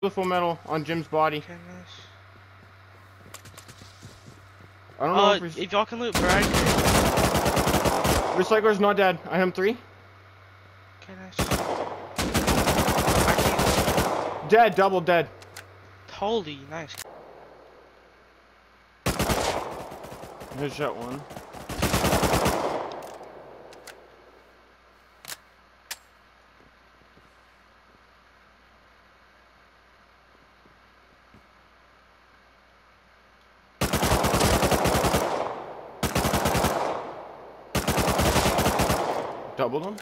The full metal on Jim's body. Okay, nice. I don't know Uh, if if y'all can loot Brad. Recycler's not dead. I am three. Okay, nice. I. Dead, double dead. Holy, nice. Headshot one. Doubled him.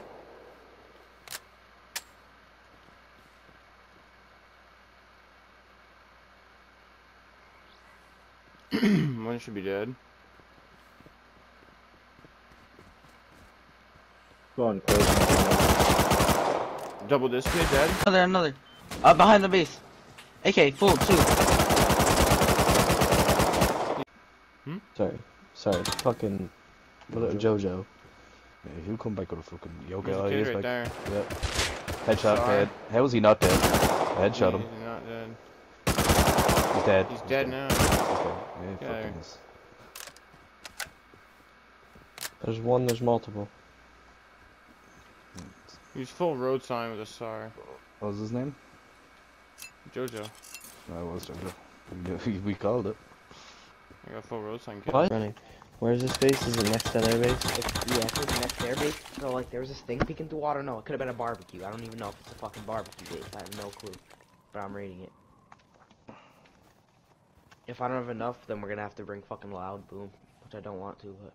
One should be dead. Go on, close. Double this kid dead. Another, another. Uh, behind the base. AK, full, two. Hmm? Sorry, sorry. Fucking little Jojo. Yeah, he'll come back with a fucking yoga. There's Oh, he is right back. there. Yep. Headshot, Sorry. head. How is he not dead? Headshot him. He's not dead. He's dead. He's dead now. Okay. Yeah, Yeah. There's one. There's multiple. He's full road sign with a SAR. What was his name? Jojo. No, it was Jojo. We, we called it. I got full road sign kid. What? Running. Where's this base? Is it next to their base? It's, yeah, it's like next to their base. So like, there was this thing peeking through water. No, it could have been a barbecue. I don't even know if it's a fucking barbecue base. I have no clue. But I'm reading it. If I don't have enough, then we're gonna have to bring fucking loud boom, which I don't want to. But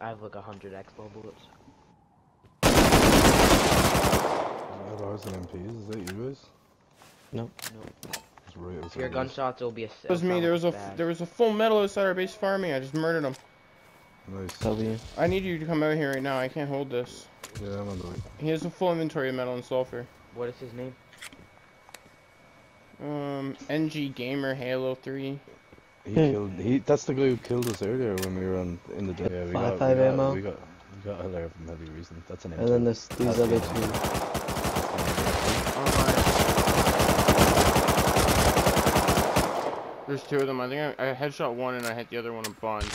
I have like a hundred expo bullets. Is that ours and MPs? Is that you guys? Nope. It's right If outside your gunshots, it'll be a. That was me. There was a there was a full metal outside our base farming. I just murdered him. Nice. W. I need you to come out here right now. I can't hold this. Yeah, I'm on the way. He has a full inventory of metal and sulfur. What is his name? Um, NG Gamer Halo 3. He killed. He. That's the guy who killed us earlier when we were on in the day. Yeah, we Five- got. five we got, ammo. We got. We got a layer from heavy reason. That's an. And then this, these That's other the- two. There's two of them. I think I, I headshot one and I hit the other one a bunch.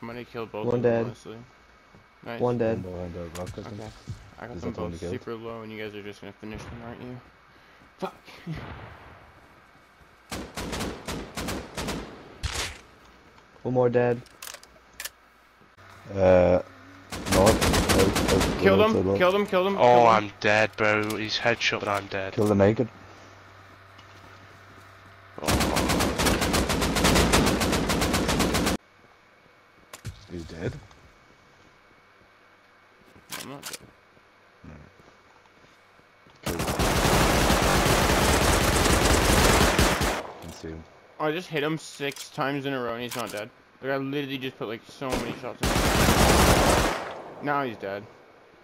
I might have killed both One of them, dead. honestly. Nice. One dead. Behind that rock, I. Okay. I got Is them that the one both you killed? super low and you guys are just gonna finish them, aren't you? Fuck. One more dead. Uh. North. Out, out, Killed outside him, wall. killed him, killed him. Oh, killed him. I'm dead, bro. He's headshot, but I'm dead. Kill the naked. Dead. I'm not dead. Can see. Oh, I just hit him six times in a row and he's not dead. Like I literally just put like so many shots in him. Now he's dead.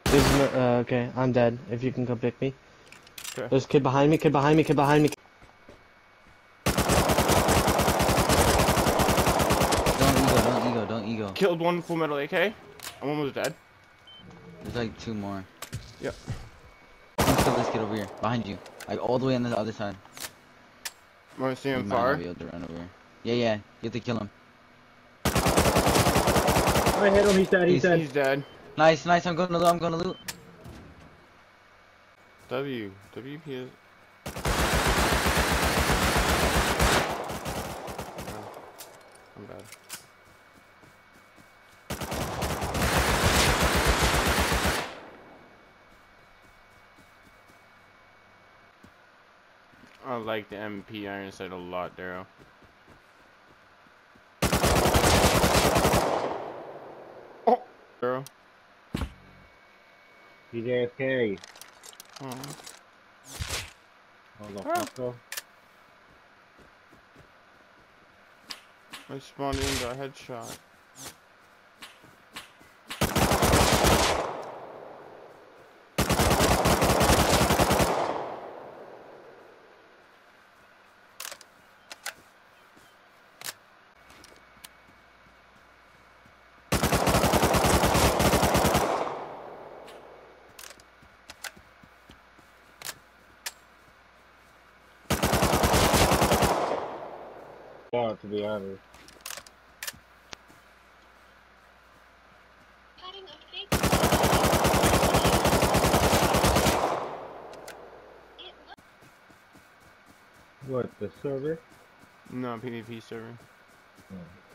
There's no, uh, okay, I'm dead. If you can come pick me. Okay. There's kid behind me, kid behind me, kid behind me. Don't ego, don't ego, don't ego. Killed one full metal AK. And one was dead. There's like two more. Yep. Come kill this kid over here, behind you. Like all the way on the other side. Wanna see You him might not far? be able to run over here. Yeah, yeah, you have to kill him. I hit him, he's dead, He's, he's dead. Nice, nice, I'm gonna loot, I'm gonna loot. W. WP is. I'm bad. I like the MP Iron Sight a lot, Darrow. Oh! Darrow. PJFK. Oh. Motherfucker. I spawned into a headshot. To be honest. What, the server? No, PvP server. Hmm.